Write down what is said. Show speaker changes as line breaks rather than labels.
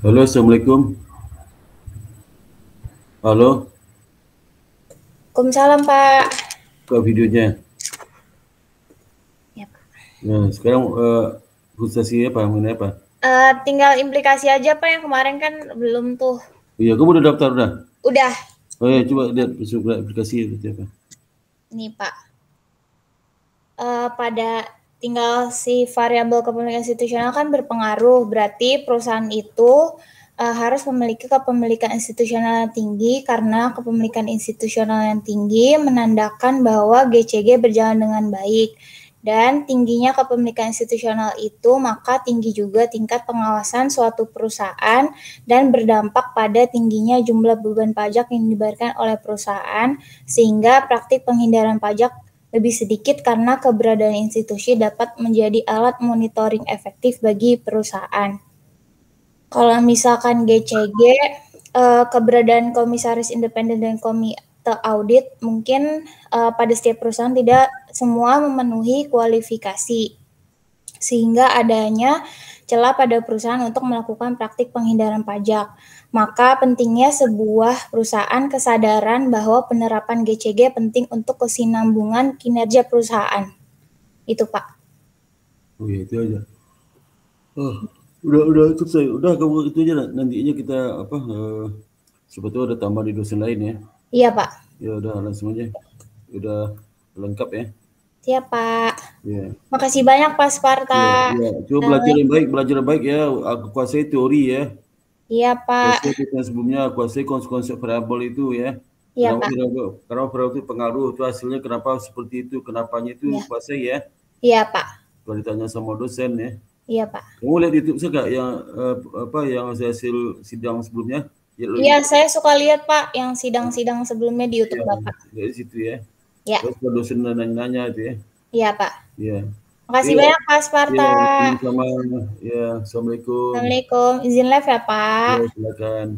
Halo, Assalamualaikum. Halo,
Waalaikumsalam Pak.
ke videonya.
Ya, Pak.
Nah, sekarang uh, apa? Mengenai apa?
Eh, tinggal implikasi aja Pak yang kemarin kan belum tuh.
Iya, kamu udah daftar udah?
Udah.
Oh ya, coba lihat aplikasi seperti apa.
Nih Pak. Eh, pada tinggal si variabel kepemilikan institusional kan berpengaruh. Berarti perusahaan itu eh, harus memiliki kepemilikan institusional yang tinggi karena kepemilikan institusional yang tinggi menandakan bahwa GCG berjalan dengan baik. Dan tingginya kepemilikan institusional itu maka tinggi juga tingkat pengawasan suatu perusahaan dan berdampak pada tingginya jumlah beban pajak yang dibayarkan oleh perusahaan sehingga praktik penghindaran pajak lebih sedikit karena keberadaan institusi dapat menjadi alat monitoring efektif bagi perusahaan. Kalau misalkan GCG, eh, keberadaan komisaris independen dan komite audit mungkin eh, pada setiap perusahaan tidak semua memenuhi kualifikasi sehingga adanya celah pada perusahaan untuk melakukan praktik penghindaran pajak. Maka pentingnya sebuah perusahaan kesadaran bahwa penerapan GCG penting untuk kesinambungan kinerja perusahaan. Itu Pak.
Oh iya, itu aja. Oh, udah udah itu saya udah kamu itu aja nantinya kita apa uh, siapa tahu ada tambah di dosen lain ya.
Iya Pak.
Ya udah langsung aja. Udah lengkap ya.
Siap Pak.
Ya.
Makasih banyak Pak Sparta.
Ya, ya. Coba belajar yang baik, belajar yang baik ya. Aku kuasai teori ya.
Iya Pak.
Kuasai yang sebelumnya kuasai konsep-konsep variabel itu ya.
Iya Pak.
Karena variabel itu pengaruh itu hasilnya kenapa seperti itu, kenapanya itu
Ya.
kuasai ya.
Iya Pak.
Kalau ditanya sama dosen ya.
Iya Pak.
Kamu lihat YouTube saya yang eh, apa yang hasil sidang sebelumnya? Ya,
Iya saya suka lihat Pak yang sidang-sidang sebelumnya di YouTube
ya,
Bapak.
Dari situ ya.
Ya.
Terus kalau dosen nanya-nanya itu ya.
Iya Pak.
Ya.
Makasih
Iya.
banyak Pak Sparta.
Ya, sama ya, Assalamualaikum.
Assalamualaikum. Izin live ya Pak.
Ya, silakan.